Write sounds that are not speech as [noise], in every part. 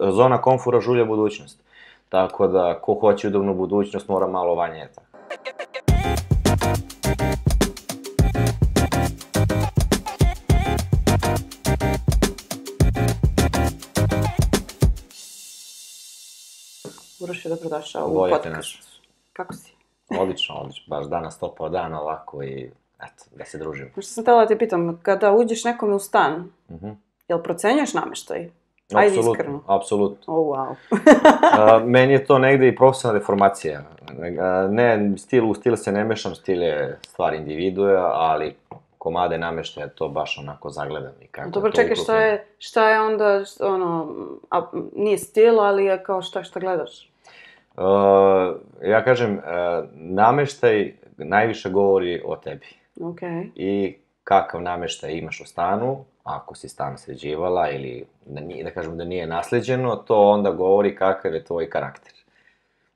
zona komfora žulja budućnost. Tako da, ko hoće udobnu budućnost, mora malo vanjeta. Uroš je dobrodošao u Bolje te podcast. našao. Kako si? Odlično, odlično. Baš danas topao dan ovako i eto, da se družimo. Što sam htjela da te pitam, kada uđeš nekome u stan, Mhm. jel procenjuješ nameštaj? Ajde iskreno. Apsolutno. O, wow. [laughs] A, meni je to negde i profesionalna deformacija. A, ne, stil, u stil se ne mešam, stil je stvar individua, ali komade nameštaja to baš onako zagledam i kako Dobro, čekaj, šta je, šta je onda, šta, ono, a, nije stil, ali je kao šta, šta gledaš? Uh, ja kažem, uh, nameštaj najviše govori o tebi. Ok. I kakav nameštaj imaš u stanu, ako si stan sređivala ili da, nije, da kažem da nije nasleđeno, to onda govori kakav je tvoj karakter.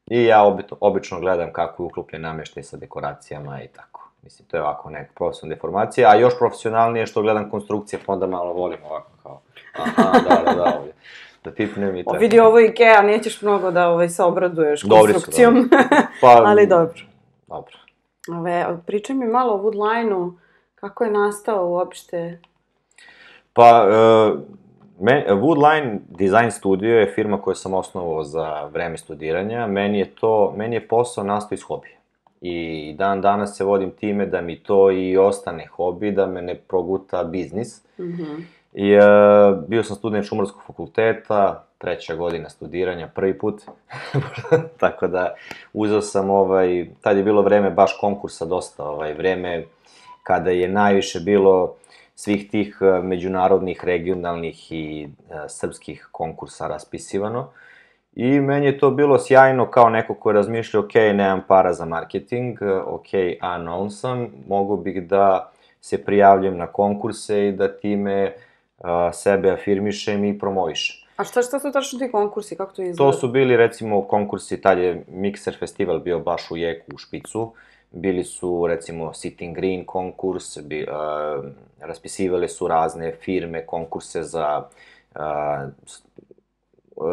I ja obično, obično gledam kako je uklopljen nameštaj sa dekoracijama i tako. Mislim, to je ovako neka profesionalna deformacija, a još profesionalnije što gledam konstrukcije, pa onda malo volim ovako kao, aha, da, da, da, ovdje. Da pipnem i O, tako. vidi ovo Ikea, nećeš mnogo da ovaj, se obraduješ Dobri su, konstrukcijom. [laughs] Pa, ali dobro. Dobro. Ove, pričaj mi malo o Woodline-u, kako je nastao uopšte? Pa, uh, me, Woodline Design Studio je firma koju sam osnovao za vreme studiranja. Meni je to, meni je posao nastao iz hobija. I dan danas se vodim time da mi to i ostane hobi, da me ne proguta biznis. Mhm. I uh, bio sam student šumarskog fakulteta, treća godina studiranja, prvi put. [laughs] Tako da uzeo sam ovaj, tad je bilo vreme baš konkursa dosta, ovaj, vreme kada je najviše bilo svih tih eh, međunarodnih, regionalnih i uh, srpskih konkursa raspisivano. I meni je to bilo sjajno kao neko ko je razmišljao, ok, nemam para za marketing, eh, ok, unknown sam, mogu bih da se prijavljam na konkurse i da time sebe afirmišem i promovišem. A šta, šta su tačno ti konkursi, kako to izgleda? To su bili recimo konkursi, tad je Mixer festival bio baš u jeku, u špicu. Bili su recimo Sitting Green konkurs, bi, uh, raspisivale su razne firme konkurse za uh,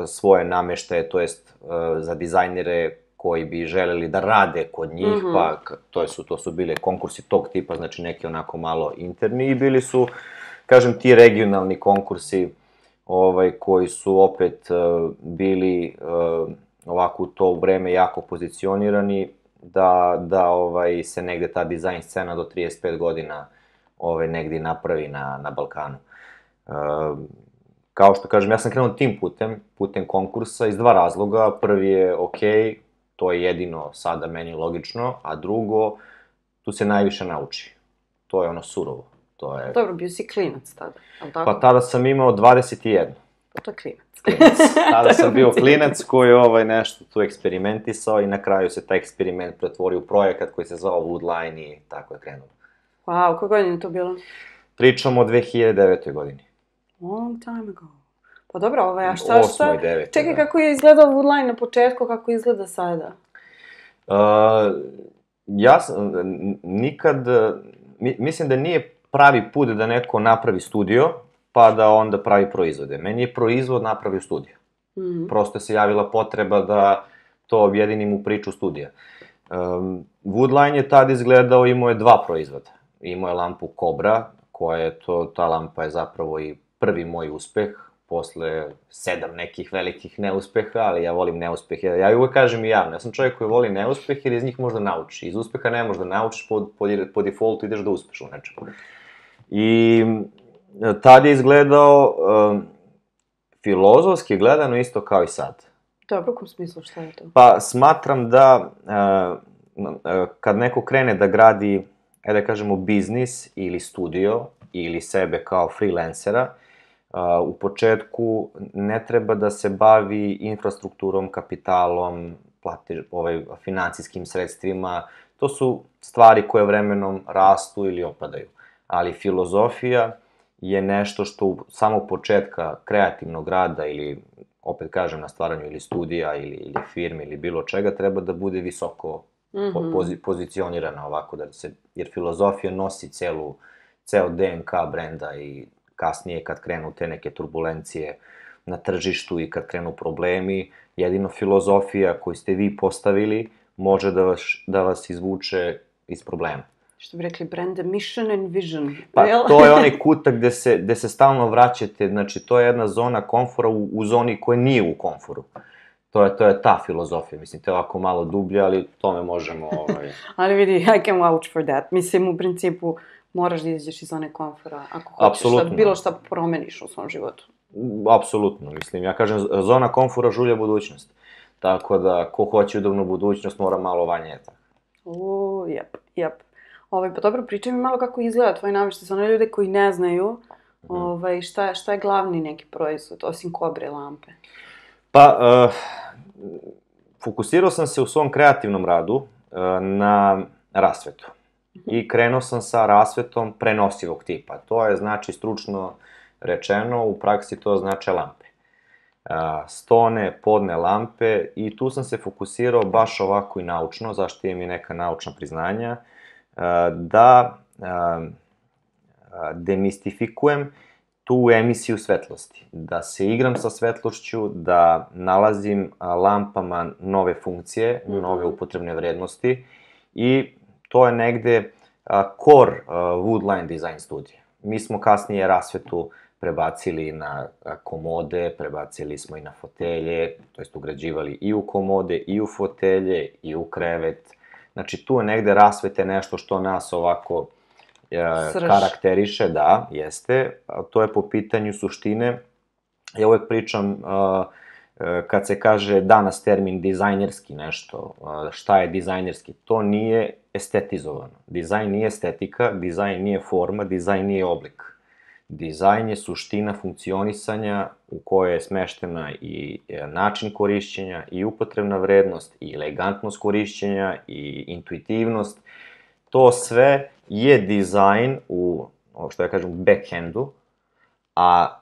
svoje nameštaje, to jest uh, za dizajnere koji bi želeli da rade kod njih, Mhm. pa k- to su, to su bile konkursi tog tipa, znači neki onako malo interni i bili su, kažem, ti regionalni konkursi ovaj, koji su opet uh, bili uh, ovako u to vreme jako pozicionirani da, da ovaj, se negde ta dizajn scena do 35 godina ovaj, negde napravi na, na Balkanu. Uh, kao što kažem, ja sam krenuo tim putem, putem konkursa iz dva razloga. Prvi je, ok, to je jedino sada meni logično, a drugo, tu se najviše nauči. To je ono surovo. To je... Dobro, bio si klinac tada, ali tako? Pa tada sam imao 21 Pa to je klinac. Klinac. [laughs] Tada sam bio klinac koji je ovaj nešto tu eksperimentisao i na kraju se taj eksperiment pretvorio u projekat koji se zvao Woodline i tako je krenulo. Wow, koje godine je to bilo? Pričamo o 2009. godini. Long time ago. Pa dobro, ovaj, a šta, šta? devetoj, Čekaj, da. kako je izgledao Woodline na početku, kako izgleda sada? Uh, ja sam nikad, mi, mislim da nije pravi put da neko napravi studio, pa da onda pravi proizvode. Meni je proizvod napravio studio. Mhm. prosto se javila potreba da to objedinim u priču studija. Um, Woodline je tad izgledao, imao je dva proizvoda. Imao je lampu Cobra, koja je to, ta lampa je zapravo i prvi moj uspeh, posle sedam nekih velikih neuspeha, ali ja volim neuspehe. Ja uvek kažem i javno, ja sam čovjek koji voli neuspehe jer iz njih možda nauči. Iz uspeha ne možda naučiš, po, po, po defaultu ideš da uspeš u nečemu. I tad je izgledao, um, filozofski gledano isto kao i sad. Dobro, u kom smislu šta je to? Pa smatram da uh, kad neko krene da gradi, ajde da kažemo, biznis ili studio ili sebe kao freelancera, uh, u početku ne treba da se bavi infrastrukturom, kapitalom, plate, ovaj, financijskim sredstvima. To su stvari koje vremenom rastu ili opadaju. Ali filozofija je nešto što u samog početka kreativnog rada ili opet kažem na stvaranju ili studija ili, ili firme ili bilo čega treba da bude visoko po, Mhm. pozi, pozicionirana ovako da se jer filozofija nosi celu ceo DNK brenda i kasnije kad krenu te neke turbulencije na tržištu i kad krenu problemi, jedino filozofija koju ste vi postavili može da vas, da vas izvuče iz problema. Što bi rekli, brand mission and vision. Pa jel? to je onaj [laughs] kutak gde se, gde se stalno vraćate, znači to je jedna zona komfora u, u zoni koja nije u komforu. To je, to je ta filozofija, mislim, to je ovako malo dublje, ali tome možemo... [laughs] Ovaj... Ali vidi, I can vouch for that. Mislim, u principu, moraš da izađeš iz zone komfora ako hoćeš Apsolutno. da bilo šta promeniš u svom životu. Apsolutno, mislim, ja kažem, zona komfora žulja budućnost. Tako da, ko hoće udobnu budućnost, mora malo vanjeta. O, jep, jep. Ovaj, pa dobro, pričaj mi malo kako izgleda tvoj namještaj za one ljude koji ne znaju Mhm. ovaj, šta, šta je glavni neki proizvod, osim kobre lampe. Pa, uh, fokusirao sam se u svom kreativnom radu uh, na rasvetu. I krenuo sam sa rasvetom prenosivog tipa. To je, znači, stručno rečeno, u praksi to znači lampe. Uh, stone, podne lampe i tu sam se fokusirao baš ovako i naučno, zašto imam i neka naučna priznanja, uh, da uh, demistifikujem tu emisiju svetlosti, da se igram sa svetlošću, da nalazim a, lampama nove funkcije, Mhm. nove upotrebne vrednosti i to je negde core Woodline Design studija. Mi smo kasnije rasvetu prebacili na komode, prebacili smo i na fotelje, to jest ugrađivali i u komode, i u fotelje, i u krevet. Znači tu je negde rasvete nešto što nas ovako e, Srž. karakteriše, da, jeste. A to je po pitanju suštine. Ja uvek pričam, a, e, kad se kaže danas termin dizajnerski nešto, a, šta je dizajnerski? To nije estetizovano. Dizajn nije estetika, dizajn nije forma, dizajn nije oblik. Dizajn je suština funkcionisanja u kojoj je smeštena i e, način korišćenja, i upotrebna vrednost, i elegantnost korišćenja, i intuitivnost. To sve je dizajn u, što ja kažem, backhandu, a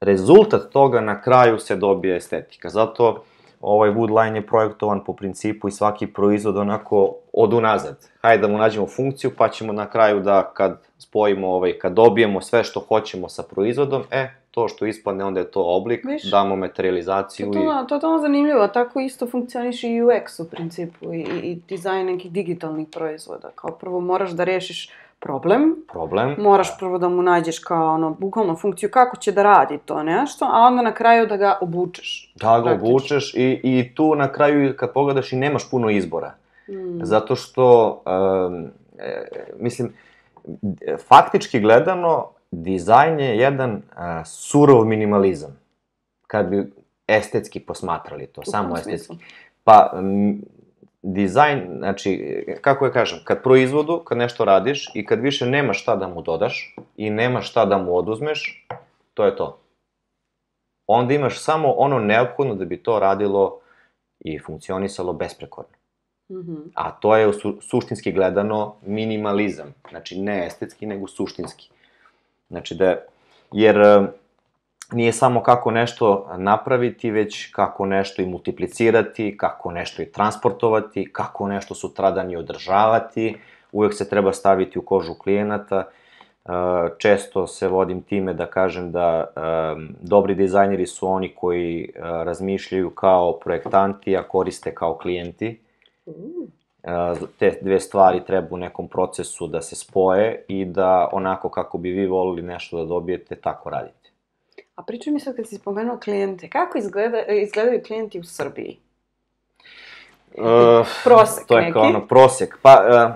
rezultat toga na kraju se dobije estetika. Zato ovaj Woodline je projektovan po principu i svaki proizvod onako od unazad. Hajde da mu nađemo funkciju, pa ćemo na kraju da kad spojimo, ovaj, kad dobijemo sve što hoćemo sa proizvodom, e, to što ispadne, onda je to oblik, Viš? damo materializaciju i... Totalno, zanimljivo, tako isto funkcioniš i UX u principu i, i, i dizajn nekih digitalnih proizvoda. Kao prvo moraš da rešiš problem, problem. moraš prvo da mu nađeš kao ono, bukvalno funkciju kako će da radi to nešto, a onda na kraju da ga obučeš. Da ga obučeš i, i tu na kraju kad pogledaš i nemaš puno izbora. Mm. Zato što, um, e, mislim, faktički gledano, dizajn je jedan uh, surov minimalizam. Kad bi estetski posmatrali to, U samo estetski. smislu? Pa, m, dizajn, znači, kako je kažem, kad proizvodu, kad nešto radiš i kad više nema šta da mu dodaš i nema šta da mu oduzmeš, to je to. Onda imaš samo ono neophodno da bi to radilo i funkcionisalo besprekorno. Mhm. A to je su, suštinski gledano minimalizam. Znači, ne estetski, nego suštinski. Znači da, jer nije samo kako nešto napraviti, već kako nešto i multiplicirati, kako nešto i transportovati, kako nešto sutradan i održavati. Uvek se treba staviti u kožu klijenata. E, Često se vodim time da kažem da e, dobri dizajneri su oni koji e, razmišljaju kao projektanti, a koriste kao klijenti. Te dve stvari treba u nekom procesu da se spoje i da onako kako bi vi volili nešto da dobijete, tako radite. A pričaj mi sad kad si spomenuo klijente, kako izgleda, izgledaju klijenti u Srbiji? E, Prosek to je neki. kao ono prosek. Pa, e,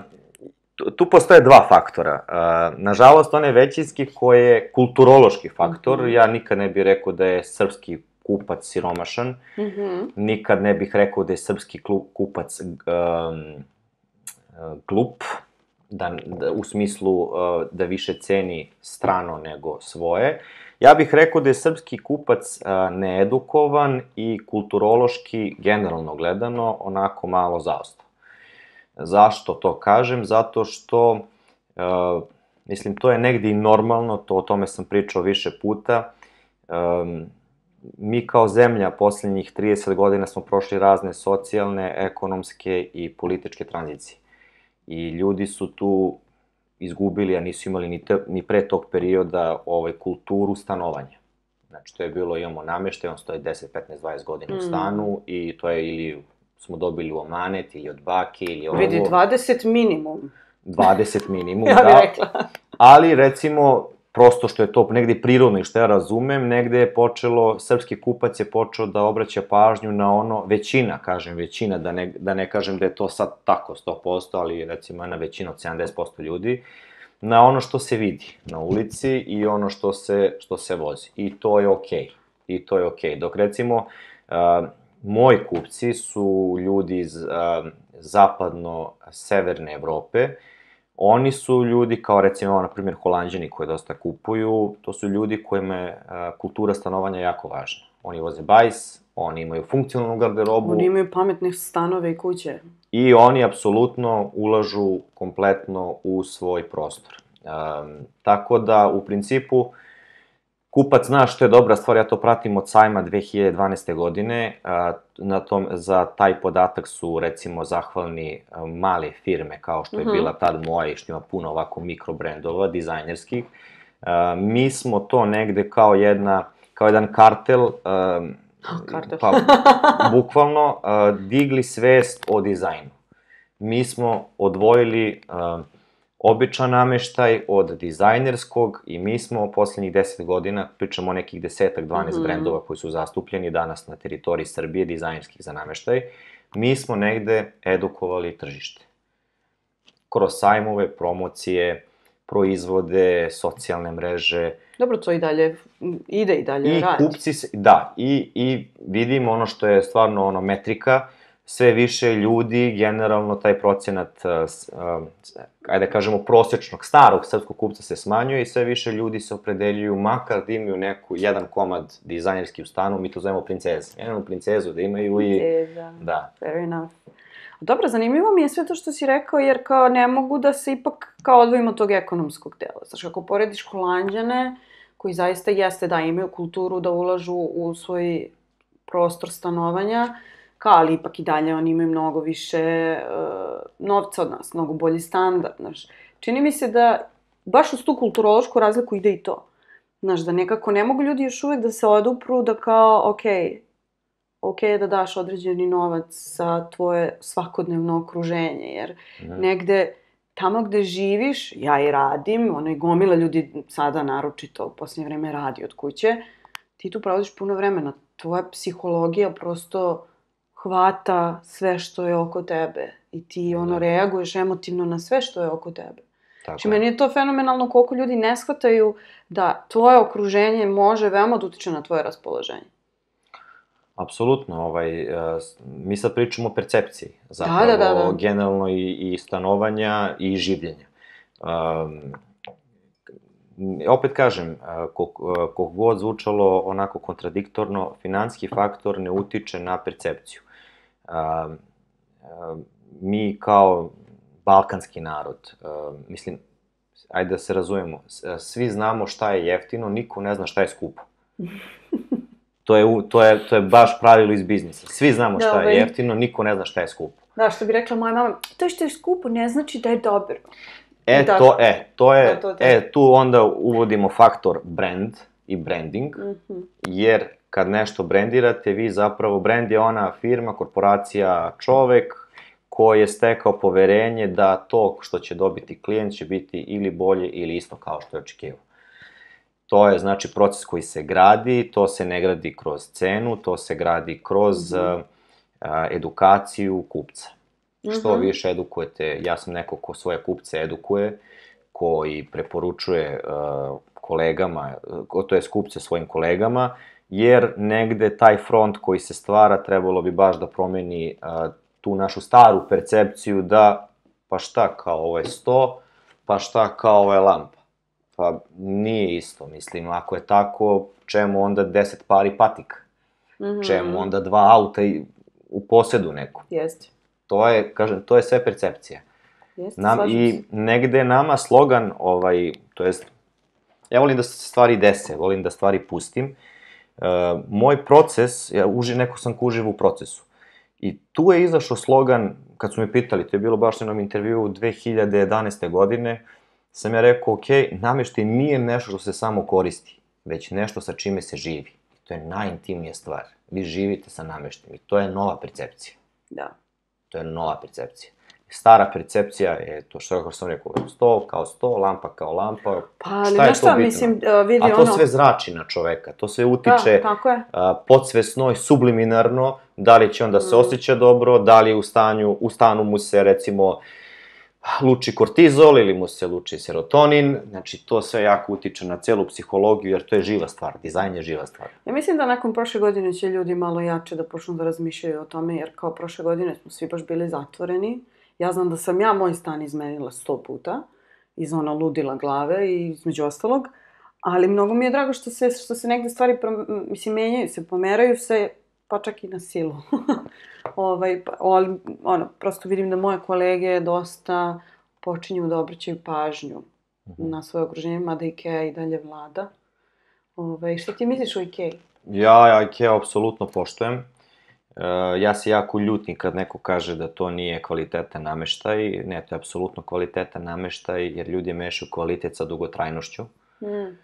tu, tu postoje dva faktora. E, nažalost, onaj većinski koji je kulturološki faktor. Mhm. Ja nikad ne bih rekao da je srpski kupac siromašan. Mhm. Nikad ne bih rekao da je srpski klu- kupac um, glup, da, da, u smislu uh, da više ceni strano nego svoje. Ja bih rekao da je srpski kupac uh, needukovan i kulturološki, generalno gledano, onako malo zaostao. Zašto to kažem? Zato što, mislim, to je negdje i normalno, to, o tome sam pričao više puta. Mi kao zemlja poslednjih 30 godina smo prošli razne socijalne, ekonomske i političke tranzicije. I ljudi su tu izgubili, a nisu imali ni, te, ni pre tog perioda ovaj, kulturu stanovanja. Znači, to je bilo, imamo nameštaj, on stoji 10, 15, 20 godina u Mm. stanu i to je ili smo dobili u amanet, ili od bake, ili ovo. Vidi, 20 minimum. 20 minimum, [laughs] Ja da. rekla. Ali, recimo, prosto što je to negde prirodno i što ja razumem, negde je počelo, srpski kupac je počeo da obraća pažnju na ono, većina, kažem većina, da ne, da ne kažem da je to sad tako 100%, ali recimo na većinu od 70% ljudi, na ono što se vidi na ulici i ono što se, što se vozi. I to je okej. Okay. I to je okej. Okay. Dok recimo, uh, moji kupci su ljudi iz uh, zapadno-severne Evrope, Oni su ljudi kao recimo, na primjer, holanđani koji dosta kupuju, to su ljudi kojima je a, kultura stanovanja jako važna. Oni voze bajs, oni imaju funkcionalnu garderobu Oni imaju pametne stanove i kuće. i oni apsolutno ulažu kompletno u svoj prostor. Um, tako da, u principu, kupac zna što je dobra stvar, ja to pratim od sajma 2012. godine, na tom, za taj podatak su recimo zahvalni a, male firme kao što je Mhm. bila tad moja i što ima puno ovako mikrobrendova, dizajnerskih. A, mi smo to negde kao jedna, kao jedan kartel, a, [gasps] kartel. pa [laughs] bukvalno digli svest o dizajnu. Mi smo odvojili običan nameštaj od dizajnerskog i mi smo poslednjih 10 godina, pričamo o nekih desetak, 12 Mhm. brendova koji su zastupljeni danas na teritoriji Srbije, dizajnerskih za nameštaj, mi smo negde edukovali tržište. Kroz sajmove, promocije, proizvode, socijalne mreže, Dobro, to i dalje, ide i dalje I radi. kupci, se, da, i, i vidimo ono što je stvarno ono metrika, sve više ljudi, generalno taj procenat, s- uh, ajde da kažemo, prosječnog, starog srpskog kupca se smanjuje i sve više ljudi se opredeljuju, makar da imaju neku, jedan komad dizajnerski u stanu, mi to zovemo princeze. Jednu princezu da imaju i... E, da. Fair enough. Dobro, zanimljivo mi je sve to što si rekao, jer kao ne mogu da se ipak kao odvojimo od tog ekonomskog dela. Znaš, ako porediš holanđane, koji zaista jeste da imaju kulturu da ulažu u svoj prostor stanovanja, kao, ali ipak i dalje oni imaju mnogo više uh, novca od nas, mnogo bolji standard, znaš. Čini mi se da baš uz tu kulturološku razliku ide i to. Znaš, da nekako ne mogu ljudi još uvek da se odupru da kao, okej, ok je da daš određeni novac za tvoje svakodnevno okruženje, jer Mhm. negde tamo gde živiš, ja i radim, ono i gomila ljudi sada naročito u posljednje vreme radi od kuće, ti tu provodiš puno vremena. Tvoja psihologija prosto hvata sve što je oko tebe i ti ono Da. reaguješ emotivno na sve što je oko tebe. tako Znači, je. meni je to fenomenalno koliko ljudi ne shvataju da tvoje okruženje može veoma da utiče na tvoje raspoloženje. Apsolutno, ovaj, e, mi sad pričamo o percepciji, zapravo, da, da, da. generalno i, i stanovanja i življenja. Um, opet kažem, e, koliko koliko god zvučalo onako kontradiktorno, finanski faktor ne utiče na percepciju. Um, um, mi kao balkanski narod, um, mislim, ajde da se razumemo, s- svi znamo šta je jeftino, niko ne zna šta je skupo. [laughs] To je, to je, to je baš pravilo iz biznisa. Svi znamo Da, šta je jeftino, niko ne zna šta je skupo. Da, što bi rekla moja mama, to što je skupo ne znači da je dobro. E, Da. to, e, to je, Da, to, to. e, tu onda uvodimo faktor brand i branding, Mhm. jer kad nešto brendirate, vi zapravo, brand je ona firma, korporacija, čovek koji je stekao poverenje da to što će dobiti klijent će biti ili bolje ili isto kao što je očekivao. To je znači proces koji se gradi, to se ne gradi kroz cenu, to se gradi kroz Mhm. uh, a, edukaciju kupca. Što Mhm. više edukujete, ja sam neko ko svoje kupce edukuje, koji preporučuje uh, kolegama, uh, to je kupce svojim kolegama, jer negde taj front koji se stvara trebalo bi baš da promeni uh, tu našu staru percepciju da pa šta kao ovo je 100, pa šta kao ovo je lampa. Pa nije isto, mislim, ako je tako, čemu onda 10 pari patika? Mhm. Čemu onda dva auta i, u posedu neku? Jeste. To je, kažem, to je sve percepcija. Jeste, Nam, I negde nama slogan, ovaj, to jest, ja volim da se stvari dese, volim da stvari pustim. E, moj proces, ja uži, neko sam ko uživa u procesu. I tu je izašao slogan, kad su me pitali, to je bilo baš na jednom intervju 2011. godine, sam ja rekao, ok, nameštaj nije nešto što se samo koristi, već nešto sa čime se živi. To je najintimnija stvar. Vi živite sa nameštajem i to je nova percepcija. Da. To je nova percepcija. Stara percepcija je to što kako sam rekao, sto kao sto, lampa kao lampa. Pa, ali znaš šta, mislim, uh, vidi A to ono... sve zrači na čoveka, to sve utiče Da, tako je. a, podsvesno i subliminarno, da li će onda se Mm. osjeća dobro, da li u stanju, u stanu mu se recimo luči kortizol ili mu se luči serotonin, znači to sve jako utiče na celu psihologiju jer to je živa stvar, dizajn je živa stvar. Ja mislim da nakon prošle godine će ljudi malo jače da počnu da razmišljaju o tome, jer kao prošle godine smo svi baš bili zatvoreni. Ja znam da sam ja moj stan izmenila sto puta, iz ona ludila glave i između ostalog, ali mnogo mi je drago što se, što se negde stvari, prom, mislim, menjaju se, pomeraju se, pa čak i na silu. [laughs] ovaj, pa, ali, ono, prosto vidim da moje kolege dosta počinju da obraćaju pažnju Mhm. na svoje okruženje, mada Ikea i dalje vlada. Ovaj, šta ti misliš o Ikea? Ja, ja IKEA apsolutno poštujem. E, ja se jako ljutim kad neko kaže da to nije kvalitetan nameštaj. Ne, to je apsolutno kvalitetan nameštaj jer ljudi mešaju kvalitet sa dugotrajnošću. Mm.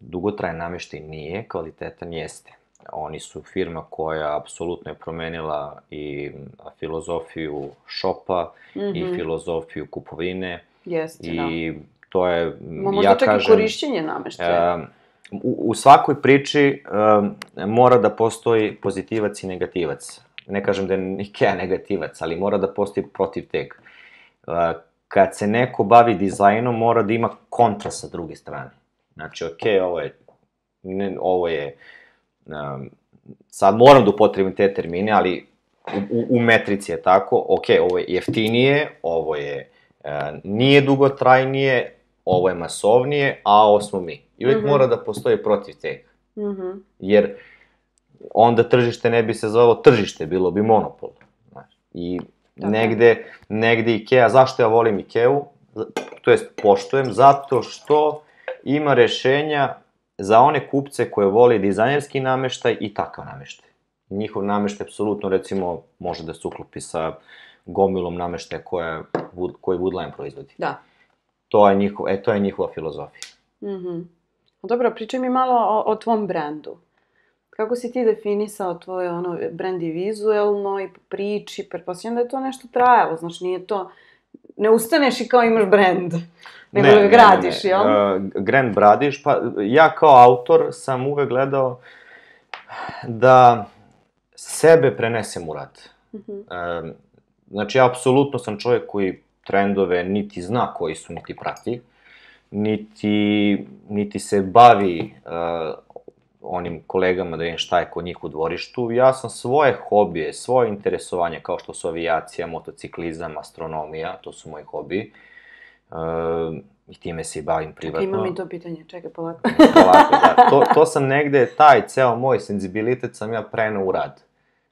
dugotrajan nameštaj nije, kvalitetan jeste. Oni su firma koja apsolutno je promenila i filozofiju šopa Mhm. i filozofiju kupovine Jeste, da. i to je, Ma možda ja čak i korišćenje nameštaja. um, u, u svakoj priči um, mora da postoji pozitivac i negativac. Ne kažem da je Ikea negativac, ali mora da postoji protiv teg. Uh, kad se neko bavi dizajnom, mora da ima kontra sa druge strane. Znači, ok, ovo je, ne, ovo je, um, sad moram da upotrebim te termine, ali u, u, u metrici je tako, ok, ovo je jeftinije, ovo je, uh, nije dugotrajnije, ovo je masovnije, a ovo smo mi. I uvijek Mhm. mora da postoji protiv tega. Mhm. Jer onda tržište ne bi se zvalo tržište, bilo bi monopol. Znaš. I Tako negde, negde Ikea, zašto ja volim Ikeu? To jest, poštujem, zato što ima rešenja za one kupce koje vole dizajnerski nameštaj i takav nameštaj. Njihov nameštaj, apsolutno, recimo, može da se uklopi sa gomilom nameštaja koje, koji Woodline proizvodi. Da. To je, njihov, e, to je njihova filozofija. Mhm. Dobro, pričaj mi malo o, o tvom brendu. Kako si ti definisao tvoj ono, brend i vizuelno i po priči? Pretpostavljam da je to nešto trajalo, znači nije to... Ne ustaneš i kao imaš brend, nego ga gradiš, jel? Uh, Grand Bradiš, pa ja kao autor sam uvek gledao da sebe prenesem u rad. Mhm. Um, znači, ja apsolutno sam čovjek koji trendove niti zna koji su, niti prati, niti, niti se bavi uh, onim kolegama da vidim šta je kod njih u dvorištu. Ja sam svoje hobije, svoje interesovanje, kao što su avijacija, motociklizam, astronomija, to su moji hobiji. Uh, I time se i bavim privatno. Čekaj, imam i to pitanje, čekaj polako. [laughs] Polako, da. To, to sam negde, taj ceo moj senzibilitet sam ja prenao u rad.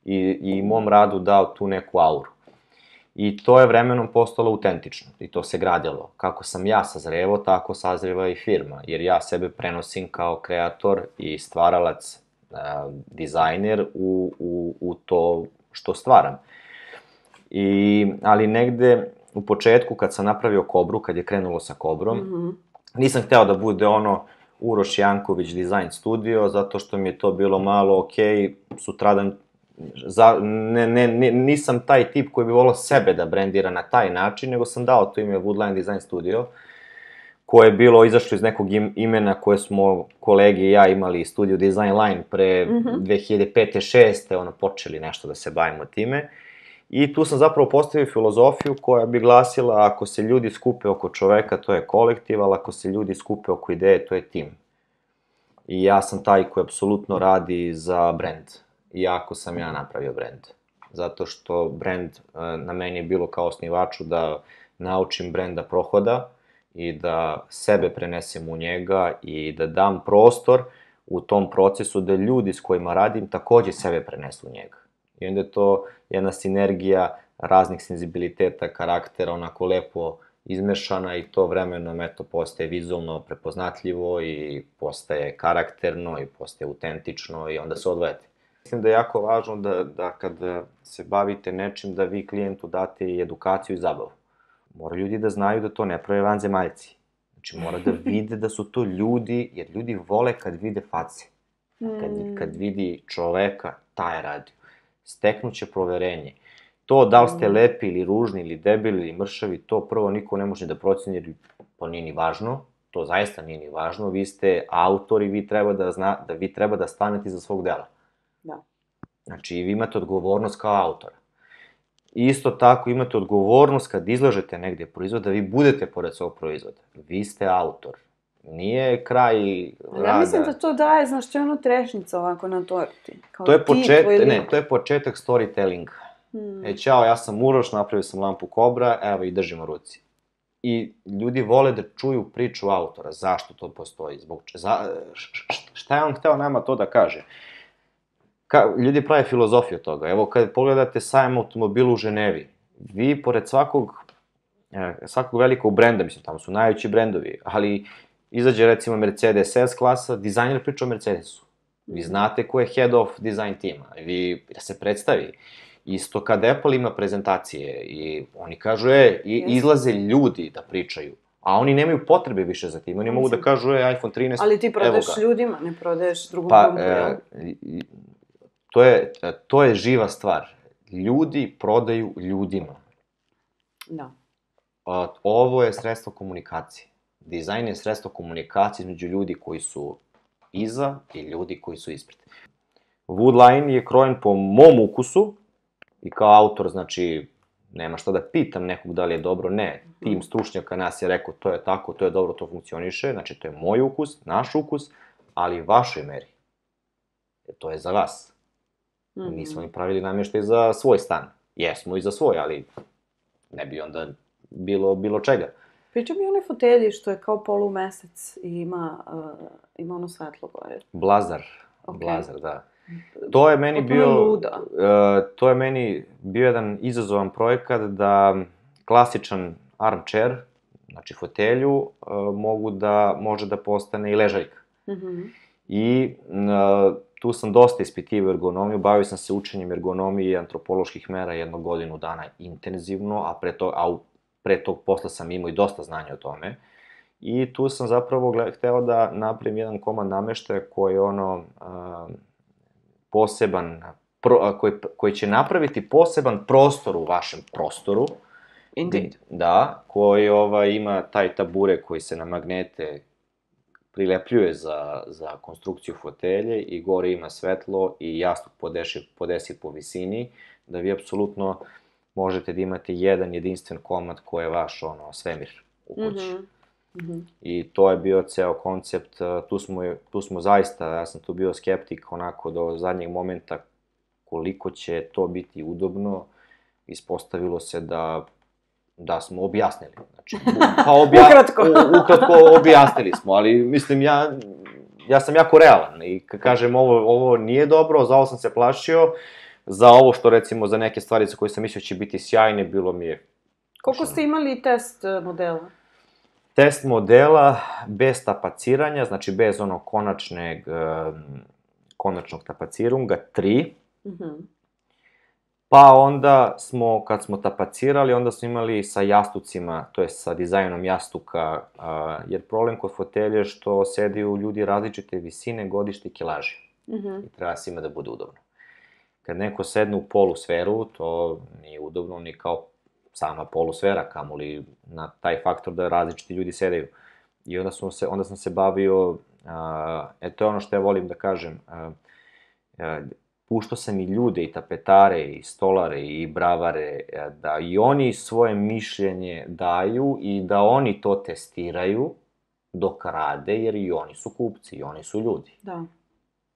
I, I mom radu dao tu neku auru. I to je vremenom postalo autentično. I to se gradilo. Kako sam ja sazrevo, tako sazreva i firma. Jer ja sebe prenosim kao kreator i stvaralac, a, dizajner u, u, u to što stvaram. I, ali negde u početku kad sam napravio Kobru, kad je krenulo sa Kobrom, Mhm. nisam hteo da bude ono Uroš Janković Design Studio, zato što mi je to bilo malo, ok, sutradan, za, ne, ne, ne, nisam taj tip koji bi volao sebe da brendira na taj način, nego sam dao to ime Woodline Design Studio, koje je bilo izašlo iz nekog im, imena koje smo kolege i ja imali Studio Design Line pre mm. -hmm. 2005. 6. ono počeli nešto da se bavimo time. I tu sam zapravo postavio filozofiju koja bi glasila ako se ljudi skupe oko čoveka, to je kolektiv, ali ako se ljudi skupe oko ideje, to je tim. I ja sam taj koji apsolutno radi za brand. Iako sam ja napravio brand. Zato što brand e, na meni je bilo kao osnivaču da naučim brand da prohoda i da sebe prenesem u njega i da dam prostor u tom procesu da ljudi s kojima radim takođe sebe prenesu u njega. I onda je to jedna sinergija raznih senzibiliteta, karaktera, onako lepo izmešana i to vremenom eto postaje vizualno prepoznatljivo i postaje karakterno i postaje autentično i onda se odvojate. Mislim da je jako važno da, da kada se bavite nečim da vi klijentu date i edukaciju i zabavu. Moraju ljudi da znaju da to ne prave vanzemaljci. Znači, mora da [laughs] vide da su to ljudi, jer ljudi vole kad vide face. Kad, Mm. kad vidi čoveka, taj je radio. Steknuće proverenje. To da li ste Mm. lepi ili ružni ili debeli ili mršavi, to prvo niko ne može da proceni jer to nije ni važno. To zaista nije ni važno. Vi ste autor i vi treba da, zna, da vi treba da stanete iza svog dela. Znači, vi imate odgovornost kao autora. Isto tako imate odgovornost kad izlažete negde proizvod, da vi budete pored svog proizvoda. Vi ste autor. Nije kraj rada. Ja mislim da to daje, znaš, to je ono trešnica ovako na torti. Kao To je početak, ne, to je početak storytellinga. Mm. E, ćao, ja sam Uroš, napravio sam lampu Kobra, evo i držim u ruci. I ljudi vole da čuju priču autora, zašto to postoji, zbog če, za, šta je on hteo nama to da kaže. Ka, ljudi prave filozofiju toga. Evo, kad pogledate sajam automobila u Ženevi, vi pored svakog, e, svakog velikog brenda, mislim, tamo su najveći brendovi, ali izađe recimo Mercedes S klasa, dizajner priča o Mercedesu. Vi znate ko je head of design tima, vi, da se predstavi. Isto kad Apple ima prezentacije i oni kažu, e, i, izlaze ljudi da pričaju, a oni nemaju potrebe više za tim, oni mogu da kažu, e, iPhone 13, Ali ti prodaješ ljudima, ne prodaješ drugom Pa, grupu, e, to, je, to je živa stvar. Ljudi prodaju ljudima. Da. A, ovo je sredstvo komunikacije. Dizajn je sredstvo komunikacije između ljudi koji su iza i ljudi koji su ispred. Woodline je krojen po mom ukusu i kao autor, znači, nema šta da pitam nekog da li je dobro, ne. Tim stručnjaka nas je rekao to je tako, to je dobro, to funkcioniše, znači to je moj ukus, naš ukus, ali vašoj meri. Jer to je za vas. Mhm. Nismo mi pravili namještaj za svoj stan. Jesmo i za svoj, ali ne bi onda bilo, bilo čega. Priča mi o onoj fotelji što je kao polumesec i ima, uh, ima ono svetlo gore. Blazar. Ok. Blazar, da. To je meni Potpuno bio... luda. e, to je meni bio jedan izazovan projekat da klasičan armchair, znači fotelju, e, mogu da, može da postane i ležaljka. Mhm. I n, tu sam dosta ispitivao ergonomiju, bavio sam se učenjem ergonomije i antropoloških mera jednu godinu dana intenzivno, a pre, to, a pre tog posla sam imao i dosta znanja o tome. I tu sam zapravo gled, hteo da napravim jedan komad nameštaja koji je ono a, poseban, pro, a, koji, koji će napraviti poseban prostor u vašem prostoru, Indeed. Da, koji ovaj, ima taj tabure koji se na magnete prilepljuje za, za konstrukciju fotelje i gore ima svetlo i jastuk podeši, podesi po visini, da vi apsolutno možete da imate jedan jedinstven komad koji je vaš ono, svemir u kući. Mhm. Mhm. I to je bio ceo koncept, tu smo, tu smo zaista, ja sam tu bio skeptik onako do zadnjeg momenta koliko će to biti udobno, ispostavilo se da da smo objasnili. Znači, [laughs] pa obja... Ukratko. U, ukratko objasnili smo, ali mislim ja, ja sam jako realan i kažem ovo, ovo nije dobro, za ovo sam se plašio, za ovo što recimo za neke stvari za koje sam mislio će biti sjajne, bilo mi je Koliko ste imali test e, modela? test modela bez tapaciranja, znači bez onog konačneg, em, konačnog tapacirunga, 3. Mhm. Pa onda smo, kad smo tapacirali, onda smo imali sa jastucima, to je sa dizajnom jastuka, a, jer problem kod fotelje je što sediju ljudi različite visine, godište i kilaže. Mhm. I treba svima da bude udobno. Kad neko sedne u polusferu, to nije udobno ni kao sama polusfera, kamoli na taj faktor da različiti ljudi sedaju. I onda, sam se, onda sam se bavio, a, e, to je ono što ja volim da kažem, a, a, puštao sam i ljude, i tapetare, i stolare, i bravare, a, da i oni svoje mišljenje daju i da oni to testiraju dok rade, jer i oni su kupci, i oni su ljudi. Da.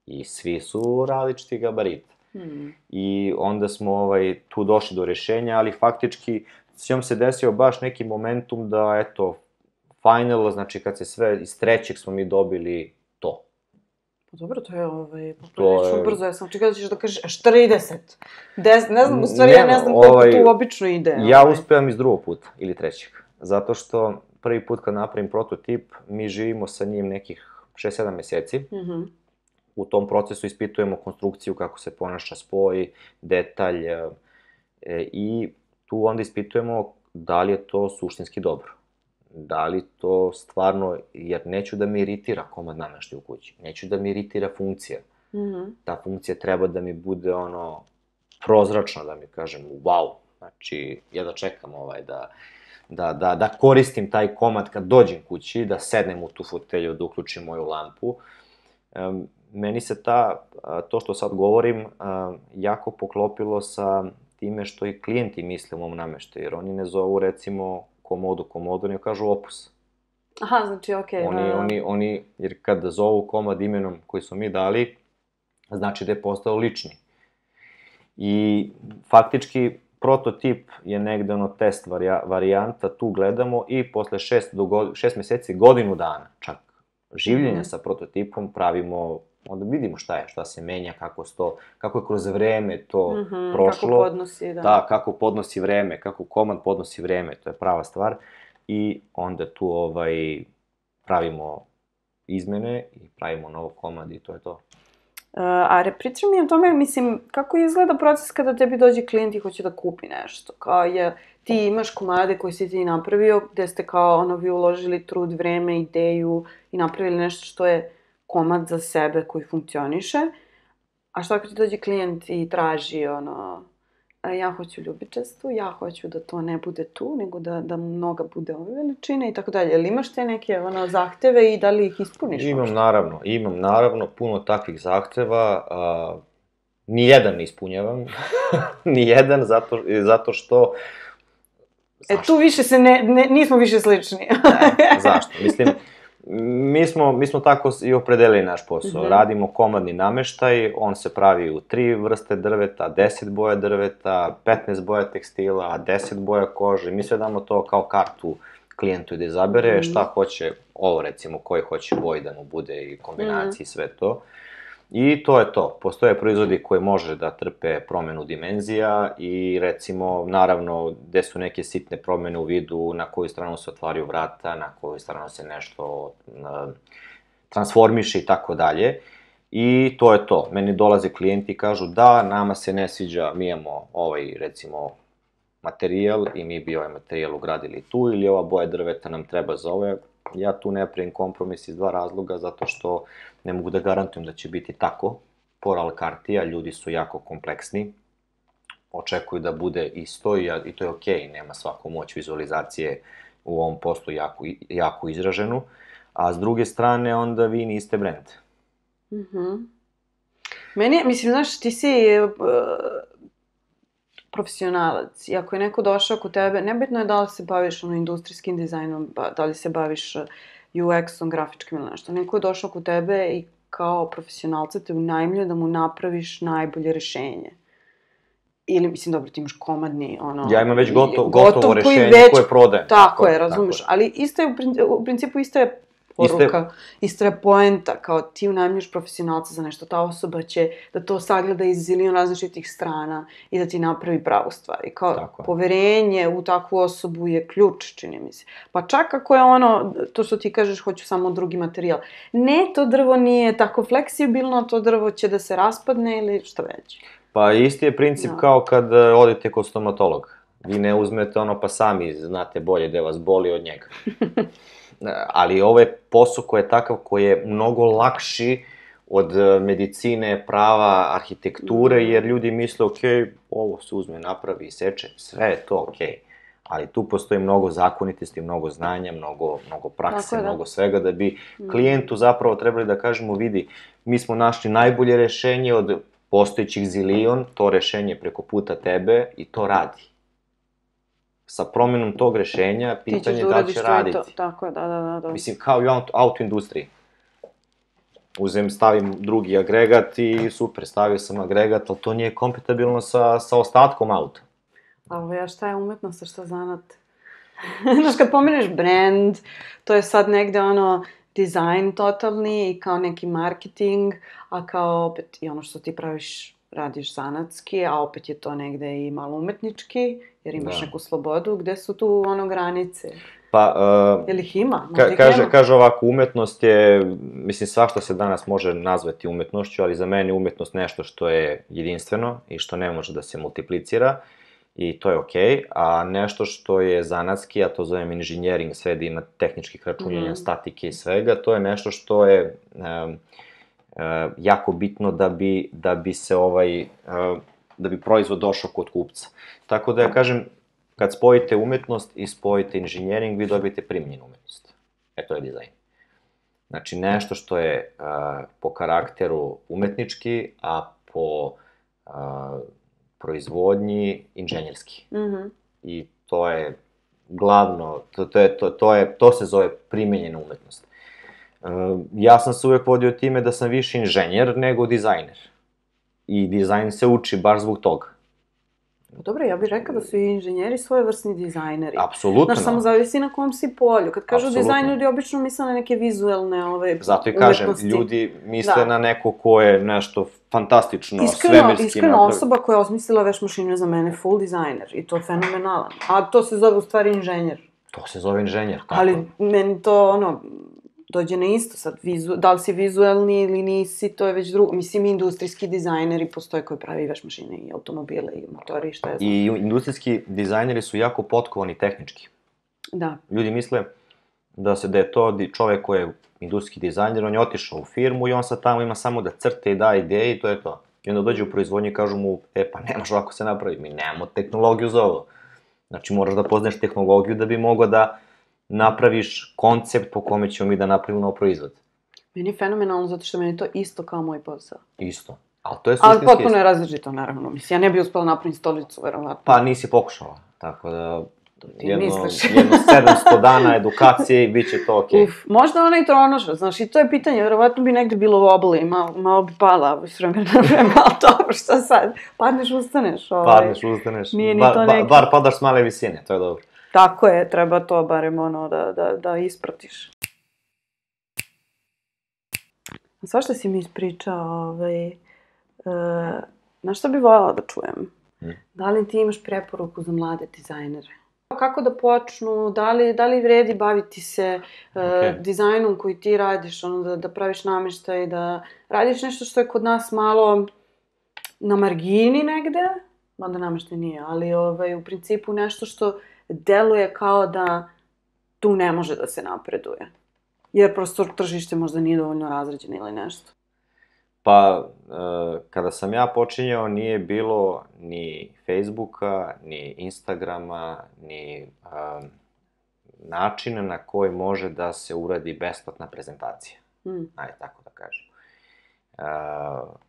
I svi su različiti gabarita. Mhm. I onda smo ovaj, tu došli do rešenja, ali faktički s njom se desio baš neki momentum da, eto, final, znači kad se sve iz trećeg smo mi dobili to. Pa dobro, to je ovaj, To poprilično je- brzo. Ja sam očekala da ćeš da kažeš 30. Des, ne znam, u stvari ja Ne, ne znam koliko ovaj, tu obično ide. Ja ovaj. uspevam iz drugog puta ili trećeg. Zato što prvi put kad napravim prototip, mi živimo sa njim nekih 6-7 meseci. Mhm. U tom procesu ispitujemo konstrukciju, kako se ponaša spoj, detalj e, i tu onda ispitujemo da li je to suštinski dobro. Da li to stvarno, jer neću da me iritira komad nameštaj u kući, neću da me iritira funkcija. Mm -hmm. Ta funkcija treba da mi bude ono, prozračna, da mi kažem, wow, znači, ja da čekam ovaj, da, da, da, da koristim taj komad kad dođem kući, da sednem u tu fotelju, da uključim moju lampu. Um, meni se ta, to što sad govorim, jako poklopilo sa time što i klijenti misle u mom nameštaju, jer oni ne zovu recimo komodu komodu, nego kažu opus. Aha, znači, okej. Okay, oni, da, da. oni, oni, jer kad zovu komad imenom koji su mi dali, znači da je postao lični. I faktički prototip je negde ono test varija, varijanta, tu gledamo i posle šest, do šest meseci, godinu dana čak, življenja mm. sa prototipom pravimo onda vidimo šta je, šta se menja, kako, sto, kako je kroz vreme to mm -hmm, prošlo. Kako podnosi, da. Da, kako podnosi vreme, kako komad podnosi vreme, to je prava stvar. I onda tu ovaj, pravimo izmene i pravimo novo komad i to je to. Uh, a pričaj mi o tome, mislim, kako izgleda proces kada tebi dođe klijent i hoće da kupi nešto? Kao je, ti imaš komade koje si ti napravio, gde ste kao ono vi uložili trud, vreme, ideju i napravili nešto što je komad za sebe koji funkcioniše, a šta ako ti dođe klijent i traži ono, ja hoću ljubičastu, ja hoću da to ne bude tu, nego da, da noga bude ove veličine i tako dalje. Ili imaš te neke ono, zahteve i da li ih ispuniš? Imam možda? naravno, imam naravno puno takvih zahteva. A, nijedan ne ispunjavam. [laughs] nijedan, zato, zato što... Zašto? E, tu više se ne, ne nismo više slični. ne, zašto? Mislim, [laughs] Mi smo, mi smo tako i opredelili naš posao. Mm -hmm. Radimo komadni nameštaj, on se pravi u tri vrste drveta, 10 boja drveta, 15 boja tekstila, 10 boja kože. Mi sve damo to kao kartu klijentu da izabere mm -hmm. šta hoće, ovo recimo, koji hoće boj da mu bude i kombinaciji, mm -hmm. sve to. I to je to. Postoje proizvodi koji može da trpe promenu dimenzija i recimo, naravno, gde su neke sitne promene u vidu na koju stranu se otvaraju vrata, na koju stranu se nešto transformiše i tako dalje. I to je to. Meni dolaze klijenti i kažu da, nama se ne sviđa, mi imamo ovaj, recimo, materijal i mi bi ovaj materijal ugradili tu ili ova boja drveta nam treba za ove ja tu ne pravim kompromis iz dva razloga, zato što ne mogu da garantujem da će biti tako. Poral kartija, ljudi su jako kompleksni, očekuju da bude isto i, i to je okej, okay, nema svaku moć vizualizacije u ovom poslu jako, jako izraženu, a s druge strane onda vi niste brand. Mhm. Mm -hmm. Meni, mislim, znaš, ti si uh, profesionalac i ako je neko došao kod tebe, nebitno je da li se baviš ono, industrijskim dizajnom, da li se baviš uh, UX-om, grafičkim ili nešto. Neko je došao kod tebe i kao profesionalca te unajmljuje da mu napraviš najbolje rešenje. Ili, mislim, dobro, ti imaš komadni, ono... Ja imam već gotov, gotovo, gotovo rešenje već, koje prodajem. Tako, tako je, razumeš. Tako. Ali isto je, u principu, isto je poruka, iste... je poenta, kao ti unajmljuš profesionalca za nešto, ta osoba će da to sagleda iz zilion različitih strana i da ti napravi pravu stvar. I kao Tako. poverenje u takvu osobu je ključ, čini mi se. Pa čak ako je ono, to što ti kažeš, hoću samo drugi materijal. Ne, to drvo nije tako fleksibilno, to drvo će da se raspadne ili šta već. Pa isti je princip. Da. kao kad e, odete kod stomatologa. Vi ne uzmete ono pa sami znate bolje gde vas boli od njega. [laughs] ali ovo je posao koji je takav, koji je mnogo lakši od e, medicine, prava, arhitekture, mhm. jer ljudi misle, ok, ovo se uzme, napravi i seče, sve je to ok. Ali tu postoji mnogo zakonitosti, mnogo znanja, mnogo, mnogo prakse, da. mnogo svega, da bi mhm. klijentu zapravo trebali da kažemo, vidi, mi smo našli najbolje rešenje od postojećih zilion, to rešenje preko puta tebe i to radi sa promenom tog rešenja, pitanje da, da će raditi. To, tako je, da, da, da, da. Mislim, kao i auto, auto industriji. Uzem, stavim drugi agregat i super, stavio sam agregat, ali to nije kompatibilno sa, sa ostatkom auta. A ovo ja šta je umetnost, a šta zanat? [laughs] Znaš, kad pomeneš brand, to je sad negde ono, dizajn totalni i kao neki marketing, a kao opet i ono što ti praviš radiš zanatski, a opet je to negde i malo umetnički, jer imaš da. neku slobodu, gde su tu ono granice? Pa, uh, Jel ih ima? Ka, kaže, nema? kaže ovako, umetnost je, mislim, svašta se danas može nazvati umetnošću, ali za mene je umetnost nešto što je jedinstveno i što ne može da se multiplicira i to je okej, okay. a nešto što je zanatski, a to zovem inženjering, sve da ima tehničkih računjenja, mm. statike i svega, to je nešto što je um, jako bitno da bi, da bi se ovaj, uh, da bi proizvod došao kod kupca. Tako da ja kažem, kad spojite umetnost i spojite inženjering, vi dobijete primjenjenu umetnost. E, to je dizajn. Znači, nešto što je uh, po karakteru umetnički, a po uh, proizvodnji inženjerski. Mm -hmm. I to je glavno, to, to, je, to, to, je, to se zove primenjena umetnost. Uh, ja sam se uvek vodio time da sam više inženjer nego dizajner. I dizajn se uči baš zbog toga. Pa dobro, ja bih rekao da su i inženjeri svojevrsni dizajneri. Apsolutno. Znaš, samo zavisi na kom si polju. Kad kažu Apsolutno. dizajn, ljudi obično misle na neke vizuelne ove, Zato i kažem, umetnosti. ljudi misle da. na neko ko je nešto fantastično, iskreno, svemirski. Iskreno, napravi. osoba koja je osmislila veš mašinu za mene full dizajner i to fenomenalan. A to se zove u stvari inženjer. To se zove inženjer, tako. Ali meni to, ono, dođe na isto sad, vizu, da li si vizuelni ili nisi, to je već drugo. Mislim, industrijski dizajneri postoje koji pravi veš mašine i automobile i motori i šta je znam. I industrijski dizajneri su jako potkovani tehnički. Da. Ljudi misle da se da je to čovek koji je industrijski dizajner, on je otišao u firmu i on sad tamo ima samo da crte i da ideje i to je to. I onda dođe u proizvodnju i kažu mu, e pa nemaš ovako se napravi, mi nemamo tehnologiju za ovo. Znači moraš da poznaš tehnologiju da bi mogao da napraviš koncept po kome ćemo mi da napravimo nov proizvod. Meni je fenomenalno zato što meni to isto kao moj posao. Isto. Ali to je suštinski... Ali potpuno je različito, naravno. Mislim, ja ne bih uspela napraviti stolicu, verovatno. Pa nisi pokušala, tako da... Ti jedno, misliš. jedno [laughs] 700 dana edukacije i bit će to okej. Okay. Uf, možda onaj tronoša, znaš, i to je pitanje, verovatno bi negde bilo u obli, malo, malo bi pala s vremena na vreme, ali to, šta sad, padneš, ustaneš. Ovaj. Padneš, ustaneš. Nije ni to neki... Bar, bar padaš s male visine, to je dobro. Tako je, treba to barem ono da, da, da ispratiš. Svašta si mi ispričao, ovaj, e, na šta bi voljela da čujem? Hmm. Da li ti imaš preporuku za mlade dizajnere? Kako da počnu, da li, da li vredi baviti se uh, okay. dizajnom koji ti radiš, ono, da, da praviš nameštaj, da radiš nešto što je kod nas malo na margini negde, mada nameštaj nije, ali ovaj, u principu nešto što deluje kao da tu ne može da se napreduje. Jer prosto tržište možda nije dovoljno razređeno ili nešto. Pa, e, kada sam ja počinjao, nije bilo ni Facebooka, ni Instagrama, ni e, načina na koji može da se uradi besplatna prezentacija. Mm. Ajde, tako da kažem. E,